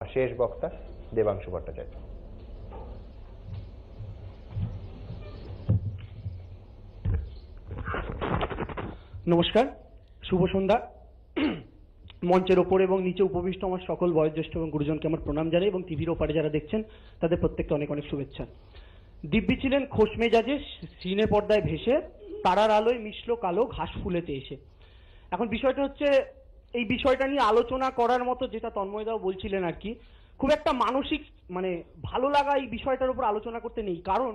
শেষ বক্তা দেবাংশু ভট্টাচার্য। নমস্কার, শুভ সন্ধ্যা। মঞ্চের ওপর এবং নিচে উপবিষ্ট আমার সকল বয়োজ্যেষ্ঠ এবং গুরুজনকে আমার প্রণাম জানাই এবং টিভির ওপারে যারা দেখছেন, তাদের প্রত্যেককে অনেক অনেক শুভেচ্ছা। দিব্যি ছিলেন খোশ মেজাজে, সিনে পর্দায় ভেসে, তারার আলোয় মিশলো কালো ঘাস ফুলেতে এসে। এখন বিষয়টা হচ্ছে এই বিষয়টা নিয়ে আলোচনা করার মতো যেটা তন্ময়দাও বলছিলেন আর কি, খুব একটা মানসিক মানে ভালো লাগা এই বিষয়টার উপর আলোচনা করতে নেই। কারণ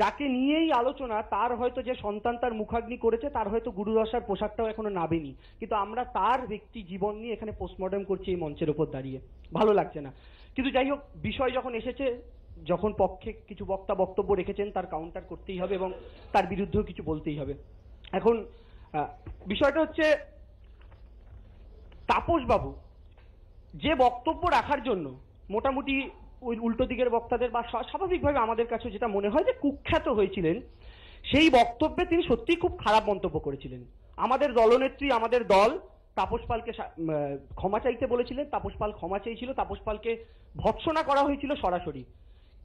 যাকে নিয়েই আলোচনা, তার হয়তো যে সন্তান তার মুখাগ্নি করেছে, তার হয়তো গুরুদশার পোশাকটাও এখনও নাবেনি কিন্তু আমরা তার ব্যক্তি জীবন নিয়ে এখানে পোস্টমর্টম করছি এই মঞ্চের উপর দাঁড়িয়ে। ভালো লাগছে না। কিন্তু যাই হোক, বিষয় যখন এসেছে, যখন পক্ষে কিছু বক্তা বক্তব্য রেখেছেন, তার কাউন্টার করতেই হবে এবং তার বিরুদ্ধেও কিছু বলতেই হবে। এখন বিষয়টা হচ্ছে তাপসবাবু, যে বক্তব্য রাখার জন্য মোটামুটি ওই উল্টো দিকের বক্তাদের বা স্বা- স্বাভাবিকভাবে আমাদের কাছে যেটা মনে হয় যে কুখ্যাত হয়েছিলেন, সেই বক্তব্যে তিনি সত্যিই খুব খারাপ মন্তব্য করেছিলেন। আমাদের দলনেত্রী, আমাদের দল তাপস পালকে ক্ষমা চাইতে বলেছিলেন, তাপস পাল ক্ষমা চেয়েছিল, তাপস পালকে ভৎসনা করা হয়েছিল সরাসরি।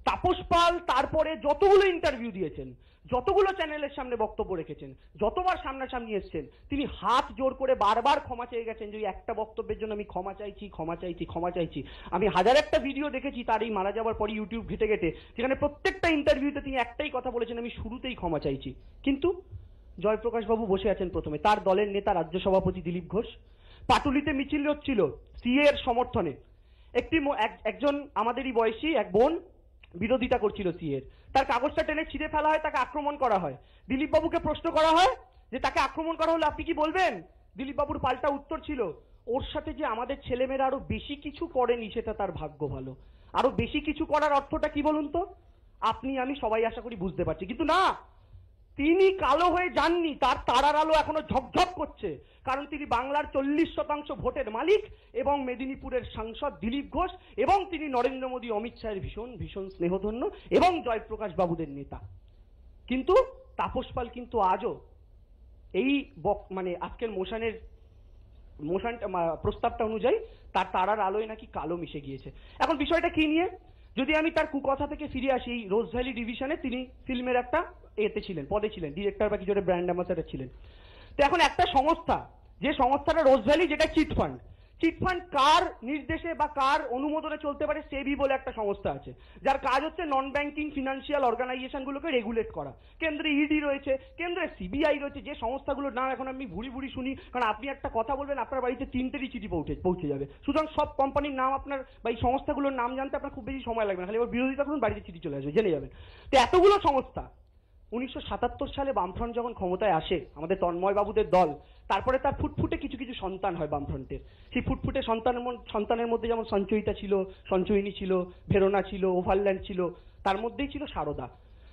তাপস পাল তারপরে যতগুলো ইন্টারভিউ দিয়েছেন, যতগুলো চ্যানেলের সামনে বক্তব্য রেখেছেন, যতবার সামনাসামনি এসেছেন, তিনি হাত জোর করে বারবার ক্ষমা চেয়ে গেছেন যে একটা বক্তব্যের জন্য আমি ক্ষমা চাইছি ক্ষমা চাইছি ক্ষমা চাইছি। আমি হাজার একটা ভিডিও দেখেছি, তার এই মারা যাওয়ার পরে ইউটিউব ঘেটে ঘেটে, যেখানে প্রত্যেকটা ইন্টারভিউতে তিনি একটাই কথা বলেছেন, আমি শুরুতেই ক্ষমা চাইছি। কিন্তু জয়প্রকাশ বাবু বসে আছেন প্রথমে, তার দলের নেতা রাজ্য সভাপতি দিলীপ ঘোষ। পাটুলিতে মিছিল হচ্ছিল সিএ এর সমর্থনে। একটি একজন আমাদেরই বয়সী, এক বোন বিরোধিতা করছিল সিএর। তার কাগজটা টেনে ছিঁড়ে ফেলা হয়, তাকে আক্রমণ করা হয়। দিলীপ বাবুকে প্রশ্ন করা হয় যে, তাকে আক্রমণ করা হলে আপনি কি বলবেন? দিলীপ বাবুর পাল্টা উত্তর ছিল, ওর সাথে যে আমাদের ছেলেমেয়েরা আরও বেশি কিছু করেনি, সেটা তার ভাগ্য ভালো। আরও বেশি কিছু করার অর্থটা কি বলুন তো? আপনি, আমি সবাই আশা করি বুঝতে পারছি। কিন্তু না! তিনি কালো হয়ে যাননি, তার তারার আলো এখনও ঝকঝক করছে। কারণ তিনি বাংলার চল্লিশ শতাংশ ভোটের মালিক এবং মেদিনীপুরের সাংসদ দিলীপ ঘোষ এবং তিনি নরেন্দ্র মোদী, অমিত শাহের ভীষণ ভীষণ স্নেহধন্য এবং জয়প্রকাশ বাবুদের নেতা। কিন্তু তাপস পাল কিন্তু আজও এই মানে আজকের মোশানের মোশন প্রস্তাবটা অনুযায়ী তার তারার আলোয় নাকি কালো মিশে গিয়েছে। এখন বিষয়টা কি নিয়ে? যদি আমি তার কুকথা থেকে ফিরে আসি, এই রোজ ভ্যালি ডিভিশনে তিনি ফিল্মের একটা এতে ছিলেন, পদে ছিলেন ডিরেক্টর বা কিছু একটা ব্র্যান্ড অ্যাম্বাসাডার ছিলেন। তো এখন একটা সংস্থা, যে সংস্থাটা রোজ ভ্যালি যেটা চিট ফান্ড চিট ফান্ড কার নির্দেশে বা কার অনুমোদনে চলতে পারে সেবি বলে একটা সংস্থা আছে। যার কাজ হচ্ছে নন ব্যাংকিং ফিনান্সিয়াল অর্গানাইজেশনগুলোকে রেগুলেট করা। কেন্দ্রে ইডি রয়েছে, কেন্দ্রে সিবিআই রয়েছে, যে সংস্থাগুলোর নাম এখন আমি ভুড়ি ভুড়ি শুনি, কারণ আপনি একটা কথা বলবেন, আপনার বাড়িতে তিনটেরই চিঠি পৌঁছে পৌঁছে যাবে। সুতরাং সব কোম্পানির নাম আপনার বা এই সংস্থাগুলোর নাম জানতে আপনার খুব বেশি সময় লাগবে না। খালি এবার বিরোধিতা করুন, বাড়িতে চিঠি চলে আসবে, জেনে যাবেন। তো এতগুলো সংস্থা উনিশশো সাতাত্তর সালে বামফ্রন্ট যখন ক্ষমতায় আসে, আমাদের তন্ময় বাবুদের দল, তারপরে তার ফুটফুটে কিছু কিছু সন্তান হয় বামফ্রন্টের। সেই ফুটফুটে সন্তানের সন্তানের মধ্যে যেমন সঞ্চয়িতা ছিল, সঞ্চয়িনী ছিল, ফেরোনা ছিল, ওভারল্যান্ড ছিল, তার মধ্যেই ছিল সারদা।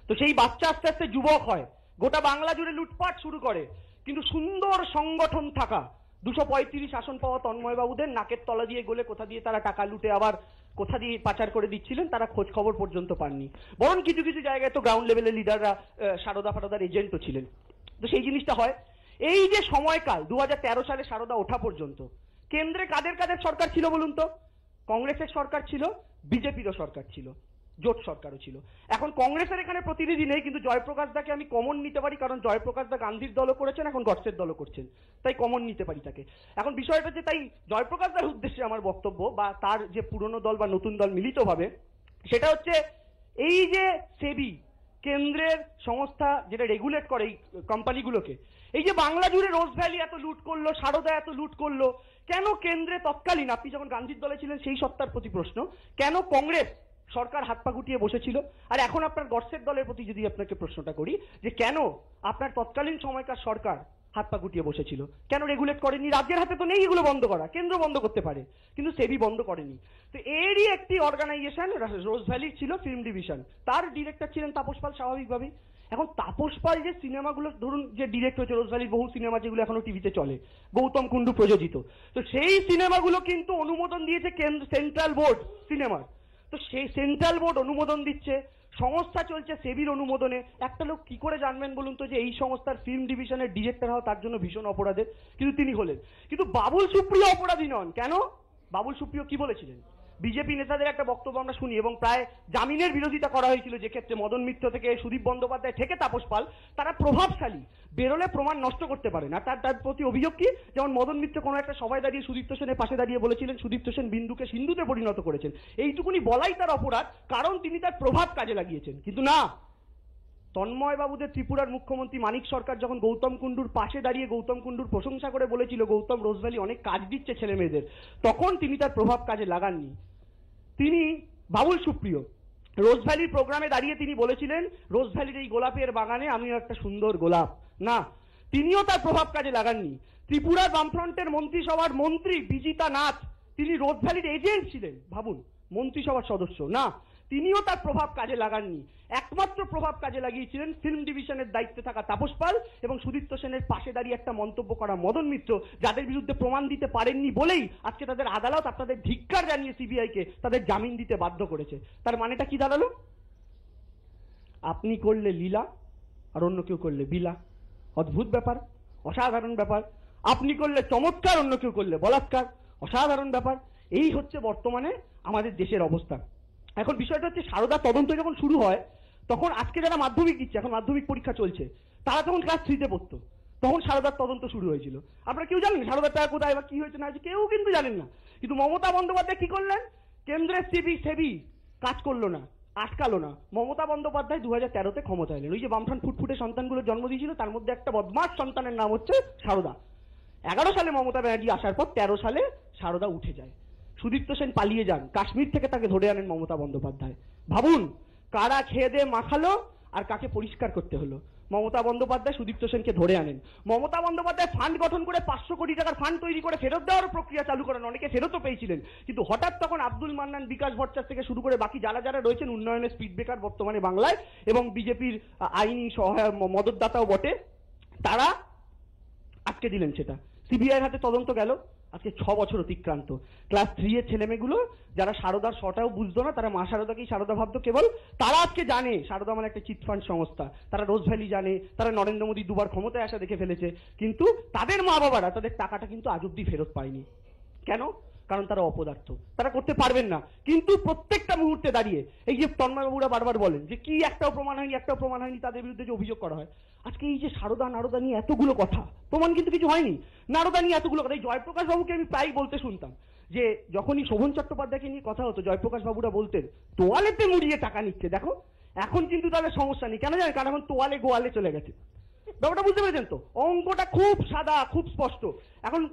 তো সেই বাচ্চা আস্তে আস্তে যুবক হয়, গোটা বাংলা জুড়ে লুটপাট শুরু করে, কিন্তু সুন্দর সংগঠন থাকা, দুশো পঁয়ত্রিশ আসন পাওয়া তন্ময় বাবুদের নাকের তলা দিয়ে, গলে কোথা দিয়ে তারা টাকা লুটে আবার কোথা দিয়ে পাচার করে দিচ্ছিলেন তারা খোঁজ খবর পর্যন্ত পাননি। বরং কিছু কিছু জায়গায় তো গ্রাউন্ড লেভেলের লিডাররা সারদা ফারদার এজেন্টও ছিলেন। তো সেই জিনিসটা হয়, এই যে সময়কাল দু হাজার তেরো সালে সারদা ওঠা পর্যন্ত, কেন্দ্রে কাদের কাদের সরকার ছিল বলুন তো? কংগ্রেসের সরকার ছিল, বিজেপিরও সরকার ছিল। জোট সরকারও ছিল। এখন কংগ্রেসের এখানে প্রতিনিধি নেই, কিন্তু জয়প্রকাশ দাকে আমি কমন নিতে পারি, কারণ জয়প্রকাশ দা গান্ধীর দলও করেছেন, এখন গডসের দলও করছেন। তাই কমন নিতে পারি তাকে। এখন বিষয়টা যে তাই জয়প্রকাশ দার উদ্দেশ্যে আমার বক্তব্য, বা তার যে পুরনো দল বা নতুন দল মিলিতভাবে, সেটা হচ্ছে এই যে সেবি কেন্দ্রের সংস্থা যেটা রেগুলেট করে এই কোম্পানিগুলোকে এই যে বাংলা জুড়ে রোজ ভ্যালি এত লুট করল, সারদা এত লুট করল, কেন কেন্দ্রে তৎকালীন, আপনি যখন গান্ধীর দলে ছিলেন সেই সত্তার প্রতি প্রশ্ন, কেন কংগ্রেস সরকার হাত পা গুটিয়ে বসেছিল। আর এখন আপনার গডসের দলের প্রতি যদি আপনাকে প্রশ্নটা করি, যে কেন আপনার তৎকালীন সময়কার সরকার হাত পা গুটিয়ে বসেছিল? কেন রেগুলেট করেনি রাজ্যের হাতে তো নেই এগুলো বন্ধ করা, কেন্দ্র বন্ধ করতে পারে, কিন্তু সেবি বন্ধ করেনি। তো এরই একটি অর্গানাইজেশন রোজ ভ্যালি ছিল ফিল্ম ডিভিশন তার ডিরেক্টর ছিলেন তাপস পাল স্বাভাবিকভাবেই। এখন তাপস পাল যে সিনেমাগুলো, ধরুন যে ডিরেক্ট হয়েছে রোজ ভ্যালির বহু সিনেমা যেগুলো এখনও টিভিতে চলে, গৌতম কুন্ডু প্রযোজিত। তো সেই সিনেমাগুলো কিন্তু অনুমোদন দিয়েছে কেন্দ্র সেন্ট্রাল বোর্ড সিনেমার। তো সে সেন্ট্রাল বোর্ড অনুমোদন দিচ্ছে, সংস্থা চলছে সেবির অনুমোদনে। একটা লোক কি করে জানবেন বলুন তো যে এই সংস্থার ফিল্ম ডিভিশনের ডিরেক্টর হওয়া তার জন্য ভীষণ অপরাধের। কিন্তু তিনি হলেন। কিন্তু বাবুল সুপ্রিয় অপরাধী নন। কেন? বাবুল সুপ্রিয় কি বলেছিলেন? বিজেপি নেতাদের একটা বক্তব্য আমরা শুনি এবং প্রায় জামিনের বিরোধিতা করা হয়েছিল, যে ক্ষেত্রে মদন মিত্র থেকে সুদীপ বন্দ্যোপাধ্যায় থেকে তাপস পাল, তারা প্রভাবশালী, বেরোলে প্রমাণ নষ্ট করতে পারে না। তার তার প্রতি অভিযোগ কি? যেমন মদন মিত্র কোনো একটা সভায় দাঁড়িয়ে সুদীপ্ত সেনের পাশে দাঁড়িয়ে বলেছিলেন, সুদীপ্ত সেন বিন্দুকে সিন্ধুতে পরিণত করেছেন। এইটুকুনি বলাই তার অপরাধ, কারণ তিনি তার প্রভাব কাজে লাগিয়েছেন। কিন্তু না! তন্ময় বাবুদের ত্রিপুরার মুখ্যমন্ত্রী মানিক সরকার যখন গৌতম কুণ্ডুর পাশে দাঁড়িয়ে গৌতম কুণ্ডুর প্রশংসা করে বলেছিল, গৌতম রোজভ্যালি অনেক কাজ দিচ্ছে ছেলে মেয়েদের। তখন তিনি তার প্রভাব কাজে লাগাননি। তিনি বাবুল সুপ্রিয়। রোজ ভ্যালির প্রোগ্রামে দাঁড়িয়ে তিনি বলেছিলেন রোজ ভ্যালির এই গোলাপের বাগানে আমিও একটা সুন্দর গোলাপ। না, তিনিও তার প্রভাব কাজে লাগাননি। ত্রিপুরা বামফ্রন্টের মন্ত্রিসভার মন্ত্রী বিজিতা নাথ, তিনি রোজ ভ্যালির এজেন্ট ছিলেন। ভাবুন, মন্ত্রিসভার সদস্য। না তিনিও তার প্রভাব কাজে লাগাননি। একমাত্র প্রভাব কাজে লাগিয়েছিলেন ফিল্ম ডিভিশনের দায়িত্বে থাকা তাপস পাল এবং সুদীপ্ত সেনের পাশে দাঁড়িয়ে একটা মন্তব্য করা মদন মিত্র, যাদের বিরুদ্ধে প্রমাণ দিতে পারেননি বলেই আজকে তাদের আদালত আপনাদের ধিক্কার জানিয়ে সিবিআইকে তাদের জামিন দিতে বাধ্য করেছে। তার মানেটা কি দাঁড়াল? আপনি করলে লীলা, আর অন্য কেউ করলে বিলা। অদ্ভুত ব্যাপার, অসাধারণ ব্যাপার। আপনি করলে চমৎকার, অন্য কেউ করলে বলাৎকার। অসাধারণ ব্যাপার। এই হচ্ছে বর্তমানে আমাদের দেশের অবস্থা। এখন বিষয়টা হচ্ছে সারদা তদন্ত যখন শুরু হয়, তখন আজকে যারা মাধ্যমিক দিচ্ছে, এখন মাধ্যমিক পরীক্ষা চলছে, তারা তখন ক্লাস থ্রিতে পড়তো। তখন সারদার তদন্ত শুরু হয়েছিল। আপনারা কেউ জানেন সারদার টাকা কোথায় বা কি হয়েছে না হয়েছে? কেউ কিন্তু জানেন না। কিন্তু মমতা বন্দ্যোপাধ্যায় কি করলেন? কেন্দ্রের সিবি সেবি কাজ করল না, আটকালো না। মমতা বন্দ্যোপাধ্যায় দু হাজার তেরোতে ক্ষমতা এলেন। ওই যে বামফ্রন্ট ফুটফুটে সন্তানগুলো জন্ম দিয়েছিল, তার মধ্যে একটা বদমাস সন্তানের নাম হচ্ছে সারদা। এগারো সালে মমতা ব্যানার্জি আসার পর তেরো সালে সারদা উঠে যায়। সুদীপ্ত সেন পালিয়ে যান। কাশ্মীর থেকে তাকে ধরে আনেন মমতা বন্দ্যোপাধ্যায়। ভাবুন, কারা খেয়ে দিয়ে মাখালো আর কাকে পরিষ্কার করতে হলো? মমতা বন্দ্যোপাধ্যায় সুদীপ্ত সেনকে ধরে আনেন। মমতা বন্দ্যোপাধ্যায় ফান্ড গঠন করে পাঁচশো কোটি টাকার ফান্ড তৈরি করে ফেরত দেওয়ার প্রক্রিয়া চালু করেন। অনেকে ফেরতও পেয়েছিলেন। কিন্তু হঠাৎ তখন আব্দুল মান্নান, বিকাশ ভট্টাচার্য থেকে শুরু করে বাকি যারা যারা রয়েছেন উন্নয়নের স্পিড ব্রেকার বর্তমানে বাংলায় এবং বিজেপির আইনি সহায় মদতদাতাও বটে, তারা আটকে দিলেন সেটা। সিবিআই হাতে তদন্ত গেল। আজকে ছ বছর অতিক্রান্ত। ক্লাস থ্রি এর ছেলেমেয়েগুলো, যারা সারদার শটাও বুঝতো না, তারা মা সারদাকেই সারদা ভাবতো কেবল? তারা আজকে জানে, সারদা মানে একটা চিটফান্ড সংস্থা। তারা রোজ ভ্যালি জানে, তারা নরেন্দ্র মোদী দুবার ক্ষমতায় আসা দেখে ফেলেছে। কিন্তু তাদের মা বাবারা তাদের টাকাটা কিন্তু আজ অব্দি ফেরত পায়নি। কেন? কারণ তারা অপদার্থ। তারা করতে পারবেন না। কিন্তু প্রত্যেকটা মুহূর্তে দাঁড়িয়ে, এই যে তন্ময়বাবুরা বারবার বলেন যে কি একটাও প্রমাণ হয়নি, একটাও প্রমাণ হয়নি, তাদের বিরুদ্ধে যে অভিযোগ করা হয়। আজকে এই যে সারদা নারদা নিয়ে এতগুলো কথা, প্রমাণ কিন্তু কিছু হয়নি। নারদা নিয়ে এতগুলো কথা, এই জয়প্রকাশ বাবুকে আমি প্রায় বলতে শুনতাম যে যখনই শোভন চট্টোপাধ্যায়কে নিয়ে কথা হতো জয়প্রকাশ বাবুরা বলতেন, তোয়ালেতে মুড়িয়ে টাকা নিচ্ছে, দেখো। এখন কিন্তু তাদের সমস্যা নেই। কেন জানেন? কারণ এখন তোয়ালে গোয়ালে চলে গেছে। ব্যাপারটা বুঝতে পেরেছেন তো? অঙ্কটা খুব সাদা, খুব স্পষ্ট। এখন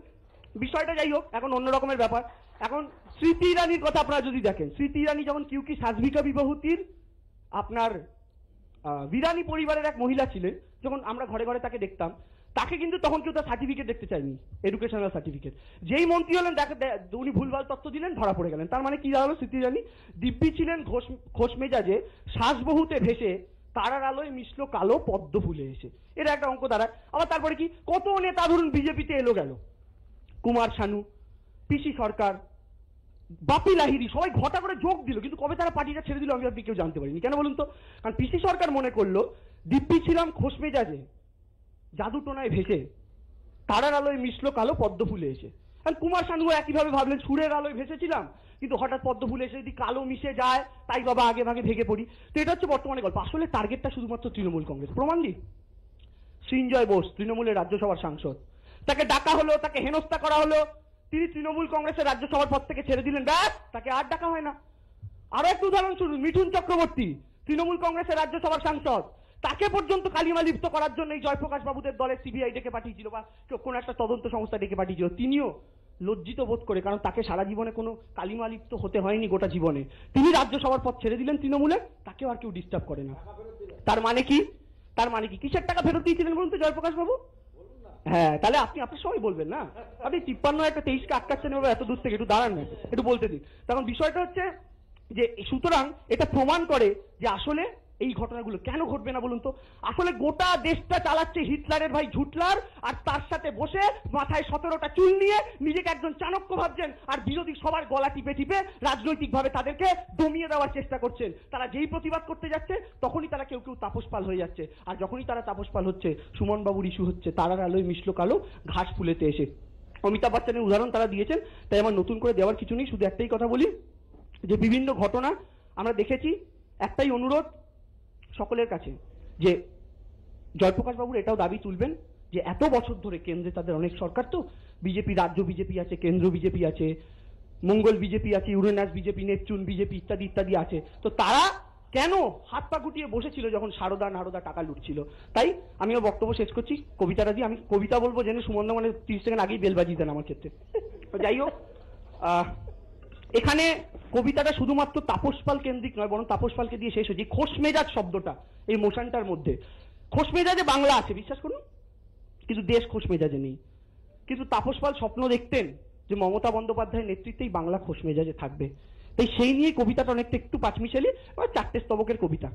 বিষয়টা যাই হোক, এখন অন্য রকমের ব্যাপার। এখন স্মৃতি ইরানির কথা আপনারা যদি দেখেন, স্মৃতি ইরানি যেমন কিউকি সাজভিকা বিবাহতির আপনার বিরানি পরিবারের এক মহিলা ছিলেন, যখন আমরা ঘরে ঘরে তাকে দেখতাম, তাকে কিন্তু তখন কেউ তার সার্টিফিকেট দেখতে চায়নি এডুকেশনাল সার্টিফিকেট যেই মন্ত্রী হলেন তাকে দে- উনি ভুলভাল তথ্য দিলেন, ধরা পড়ে গেলেন। তার মানে কি দাঁড়াল স্মৃতি ইরানি? দিব্যি ছিলেন ঘোষ ঘোষ মেজাজে শ্বাসবহুতে ভেসে তারার আলোয় মিশলো কালো পদ্ম ফুলে এসে। এটা একটা অঙ্ক দাঁড়ায়। আবার তারপরে কি? কত নেতা ধরুন বিজেপিতে এলো গেল। কুমার শানু, পিসি সরকার, বাপি লাহিরি সবাই ঘটা করে যোগ দিল, কিন্তু কবে তারা পার্টিটা ছেড়ে দিল আমি আপনি কেউ জানতে পারিনি। কেন বলুন তো? কারণ পিসি সরকার মনে করল, দিব্যি ছিলাম খোশ মেজাজে, জাদু টোনায় ভেসে, তারার আলোয় মিশলো কালো পদ্ম ফুলে এসে। আর কুমার শানু একইভাবে ভাবলেন, সুরের আলোয় ভেসেছিলাম, কিন্তু হঠাৎ পদ্ম ফুলে এসে যদি কালো মিশে যায়, তাই বাবা আগে ভাগে ভেঙে পড়ি। তো এটা হচ্ছে বর্তমানে গল্প। আসলে টার্গেটটা শুধুমাত্র তৃণমূল কংগ্রেস। প্রমাণ দিই। সৃঞ্জয় বোস, তৃণমূলের রাজ্যসভার সাংসদ। তাকে ডাকা হলো, তাকে হেনস্থা করা হলো। তিনি তৃণমূল কংগ্রেসের রাজ্যসভার পদ থেকে ছেড়ে দিলেন। ব্যাস, তাকে আর ডাকা হয় না। আরও একটা উদাহরণ শুনুন, মিঠুন চক্রবর্তী, তৃণমূল কংগ্রেসের রাজ্যসভার সাংসদ। তাকে পর্যন্ত কালিমা লিপ্ত করার জন্য এই জয়প্রকাশ বাবুদের দলে সিবিআই ডেকে পাঠিয়েছিল বা কোনো একটা তদন্ত সংস্থা ডেকে পাঠিয়েছিল। তিনিও লজ্জিত বোধ করে, কারণ তাকে সারা জীবনে কোনো কালিমা লিপ্ত হতে হয়নি গোটা জীবনে। তিনি রাজ্যসভার পথ ছেড়ে দিলেন তৃণমূলে, তাকেও আর কেউ ডিস্টার্ব করে না। তার মানে কি? তার মানে কি? কিসের টাকা ফেরত দিয়েছিলেন বলুন তো জয়প্রকাশ বাবু? হ্যাঁ তাহলে আপনি আপনার সবাই বলবেন না। আপনি তিপ্পান্ন একটা তেইশকে আটকাচ্ছেন এবার এত দূর থেকে, একটু দাঁড়ান না, একটু বলতে দিন। তখন বিষয়টা হচ্ছে যে, সুতরাং এটা প্রমাণ করে যে আসলে এই ঘটনাগুলো কেন ঘটবে না বলুন তো? আসলে গোটা দেশটা চালাচ্ছে হিটলারের ভাই ঝুটলার, আর তার সাথে বসে মাথায় সতেরোটা চুল নিয়ে নিজেকে একজন চাণক্য ভাবছেন, আর বিরোধী সবার গলা টিপে টিপে রাজনৈতিকভাবে তাদেরকে দমিয়ে দেওয়ার চেষ্টা করছেন। তারা যেই প্রতিবাদ করতে যাচ্ছে, তখনই তারা কেউ কেউ তাপস পাল হয়ে যাচ্ছে। আর যখনই তারা তাপস পাল হচ্ছে, সুমনবাবুর ইস্যু হচ্ছে, তারার আলোয় মিশলো কালো ঘাস ফুলেতে এসে। অমিতাভ বচ্চনের উদাহরণ তারা দিয়েছেন, তাই আমার নতুন করে দেওয়ার কিছু নেই, শুধু একটাই কথা বলি যে বিভিন্ন ঘটনা আমরা দেখেছি, একটাই অনুরোধ সকলের কাছে যে জয়প্রকাশ বাবুর এটাও দাবি তুলবেন যে এত বছর ধরে কেন্দ্রে তাদের অনেক সরকার তো, বিজেপি, রাজ্য বিজেপি আছে, কেন্দ্র বিজেপি আছে, মঙ্গল বিজেপি আছে, ইউরেনাস বিজেপি, নেপচুন বিজেপি ইত্যাদি ইত্যাদি আছে। তো তারা কেন হাত পা গুটিয়ে বসেছিল যখন সারদা নারদা টাকা লুটছিল? তাই আমি আমার বক্তব্য শেষ করছি। কবিতাটা দিয়ে আমি কবিতা বলব জেনে সুমন মানে তিরিশ সেকেন্ড আগেই বেল বাজিয়ে দেন আমার ক্ষেত্রে। যাই হোক এখানে কবিতাটা শুধুমাত্র তাপস পাল কেন্দ্রিক নয়, বরং তাপস পালকে দিয়ে শেষ হয়েছে। খোস মেজাজ শব্দটা, এই মোশনটার মধ্যে। খোস মেজাজে বাংলা আছে, বিশ্বাস করুন। কিন্তু দেশ খোস মেজাজে নেই। কিন্তু তাপস পাল স্বপ্ন দেখতেন যে মমতা বন্দ্যোপাধ্যায়ের নেতৃত্বেই বাংলা খোস মেজাজে থাকবে। তাই সেই নিয়ে কবিতাটা অনেকটা একটু পাঁচমিশালি বা চারটে স্তবকের কবিতা।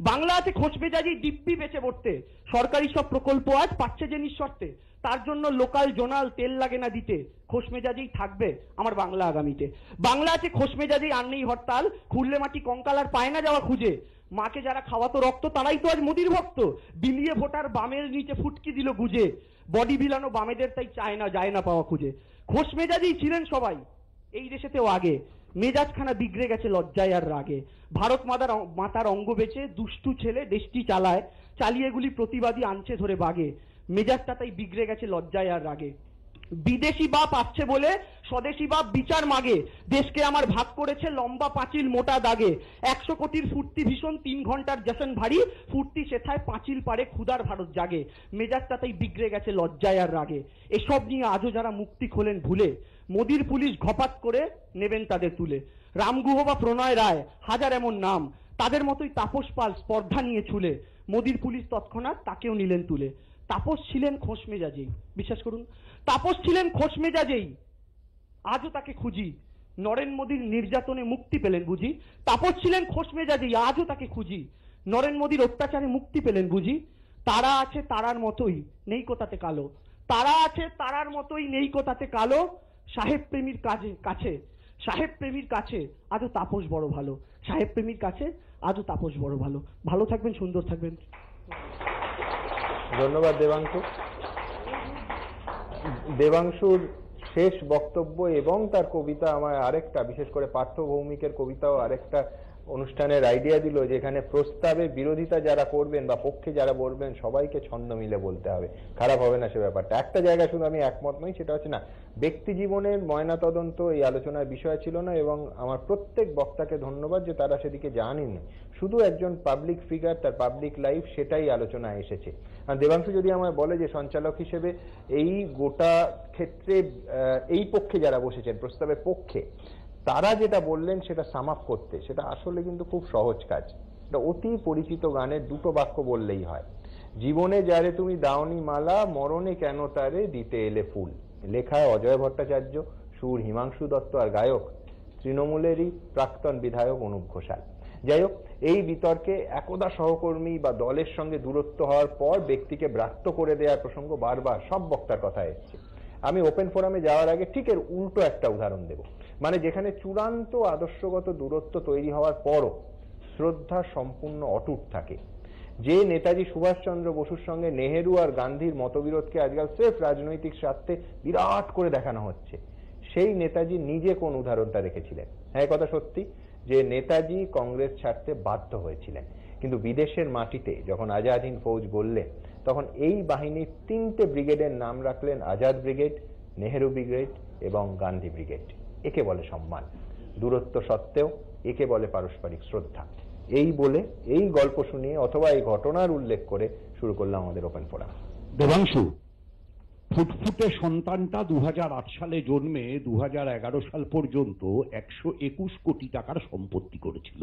বাংলা আছে খোঁজ মেজাজি দিব্যি বেঁচে পড়তে। সরকারি সব প্রকল্প আজ পাচ্ছে যে নিঃশর্তে। তার জন্য লোকাল জোনাল তেল লাগে না দিতে। খোস মেজাজেই থাকবে আমার বাংলা আগামীতে। বাংলা আছে খোস মেজাজেই আর নেই হরতাল, খুললে মাটি কঙ্কাল আর পায় না যাওয়া খুঁজে। মাকে যারা খাওয়াতো রক্ত, তারাই তো আজ মোদির ভক্ত। বিলিয়ে ভোটার বামের নিচে ফুটকি দিল গুজে। বডি বিলানো বামেদের তাই চায় না, যায় না পাওয়া খুঁজে। খোশ মেজাজেই ছিলেন সবাই, এই দেশেতেও আগে। মেজাজখানা বিগড়ে গেছে লজ্জায় আর রাগে। ভারত মাতার মাতার অঙ্গ বেচে দুষ্টু ছেলে দেশটি চালায়, চালিয়ে গুলি প্রতিবাদী আনছে ধরে বাগে। মেজাজটা তাই বিগড়ে গেছে লজ্জায় আর রাগে। বিদেশি বাপ আসছে বলে স্বদেশি বাপ বিচার মাগে। দেশকে আমার ভাগ করেছে লম্বা পাঁচিল মোটা দাগে। একশো কোটির ফুর্তি ভীষণ, তিন ঘণ্টার জেসন ভারী, ফুর্তি সেথায় পাঁচিল পারে ক্ষুদার ভারত জাগে। মেজাজটা তাই বিগড়ে গেছে লজ্জায় আর রাগে। এসব নিয়ে আজও যারা মুক্তি খোলেন ভুলে, মোদির পুলিশ ঘপাত করে নেবেন তাদের তুলে। রামগুহ বা প্রণয় রায়, হাজার এমন নাম, তাদের মতোই তাপস পাল স্পর্ধা নিয়ে ছুলে। মোদির পুলিশ তৎক্ষণাৎ তাকেও নিলেন তুলে। তাপস ছিলেন খোশ মেজাজেই, বিশ্বাস করুন। তাপস ছিলেন খোশ মেজাজেই। আজও তাকে খুঁজি। নরেন মোদীর নির্যাতনে মুক্তি পেলেন বুঝি। তাপস ছিলেন খোশ মেজাজেই, আজও তাকে খুঁজি। নরেন মোদীর অত্যাচারে মুক্তি পেলেন বুঝি। তারা আছে তারার মতোই, নেই কোথাতে কালো। তারা আছে তারার মতোই, নেই কোথাতে কালো। সাহেব প্রেমীর কাজে, কাছে। সাহেব প্রেমীর কাছে, আজও তাপস বড় ভালো। সাহেব প্রেমীর কাছে, আজও তাপস বড় ভালো। ভালো থাকবেন, সুন্দর থাকবেন। ধন্যবাদ দেবাংশু। দেবাংশুর শেষ বক্তব্য এবং তার কবিতা আমার আরেকটা, বিশেষ করে পার্থ ভৌমিকের কবিতাও আরেকটা অনুষ্ঠানের আইডিয়া দিল যেখানে প্রস্তাবে বিরোধিতা যারা করবেন বা পক্ষে যারা বলবেন, সবাইকে ছন্দ মিলে বলতে হবে। খারাপ হবে না সে ব্যাপারটা। একটা জায়গায় শুধু আমি একমত নই, সেটা হচ্ছে না, ব্যক্তি জীবনের ময়না তদন্ত এই আলোচনার বিষয় ছিল না এবং আমার প্রত্যেক বক্তাকে ধন্যবাদ যে তারা সেদিকে জানেনি শুধু একজন পাবলিক ফিগার তার পাবলিক লাইফ সেটাই আলোচনায় এসেছে। আর দেবাংশু যদি আমায় বলে যে সঞ্চালক হিসেবে এই গোটা ক্ষেত্রে এই পক্ষে যারা বসেছেন প্রস্তাবের পক্ষে তারা যেটা বললেন সেটা সাম আপ করতে। সেটা আসলে কিন্তু খুব সহজ কাজ। এটা অতি পরিচিত গানের দুটো বাক্য বললেই হয়। জীবনে যারে তুমি দাওনি মালা, মরণে কেন তারে দিতে এলে ফুল? লেখায় অজয় ভট্টাচার্য, সুর হিমাংশু দত্ত আর গায়ক, তৃণমূলেরই প্রাক্তন বিধায়ক অনুপ ঘোষাল। যাই হোক, এই বিতর্কে একদা সহকর্মী বা দলের সঙ্গে দূরত্ব হওয়ার পর ব্যক্তিকে ব্রাত্য করে দেওয়ার প্রসঙ্গ বারবার সব বক্তার কথা এসছে। আমি ওপেন ফোরামে যাওয়ার আগে ঠিক এর উল্টো একটা উদাহরণ দেব। মানে যেখানে চূড়ান্ত আদর্শগত দূরত্ব তৈরি হওয়ার পরও শ্রদ্ধা সম্পূর্ণ অটুট থাকে। যে নেতাজি সুভাষচন্দ্র বসুর সঙ্গে নেহেরু আর গান্ধীর মতবিরোধকে আজকাল স্রেফ রাজনৈতিক স্বার্থে বিরাট করে দেখানো হচ্ছে। সেই নেতাজি নিজে কোন উদাহরণটা রেখেছিলেন? হ্যাঁ কথা সত্যি যে নেতাজি কংগ্রেস ছাড়তে বাধ্য হয়েছিলেন। কিন্তু বিদেশের মাটিতে যখন আজাদ হিন্দ ফৌজ গড়লেন তখন এই বাহিনীর তিনটে ব্রিগেডের নাম রাখলেন আজাদ ব্রিগেড, নেহেরু ব্রিগেড এবং গান্ধী ব্রিগেড। একে বলে সম্মান। দূরত্ব সত্ত্বেও একে বলে পারস্পরিক শ্রদ্ধা। এই বলে এই গল্প শুনিয়ে অথবা এই ঘটনার উল্লেখ করে শুরু করলাম আমাদের ওপেন ফোরাম। দেবাংশু, ফুটফুটে সন্তানটা দু হাজার আট সালে জন্মে দু হাজার এগারো সাল পর্যন্ত একশো একুশ কোটি টাকার সম্পত্তি করেছিল।